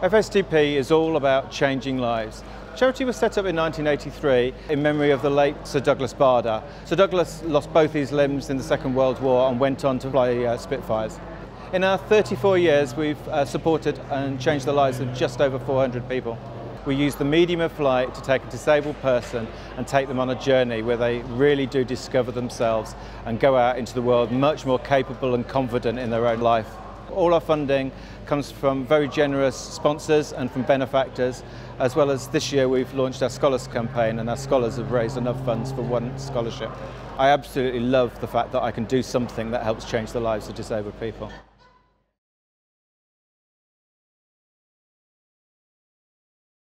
FSDP is all about changing lives. Charity was set up in 1983 in memory of the late Sir Douglas Bader. Sir Douglas lost both his limbs in the Second World War and went on to fly uh, Spitfires. In our 34 years, we've uh, supported and changed the lives of just over 400 people. We use the medium of flight to take a disabled person and take them on a journey where they really do discover themselves and go out into the world much more capable and confident in their own life. All our funding comes from very generous sponsors and from benefactors, as well as this year we've launched our Scholars campaign and our scholars have raised enough funds for one scholarship. I absolutely love the fact that I can do something that helps change the lives of disabled people.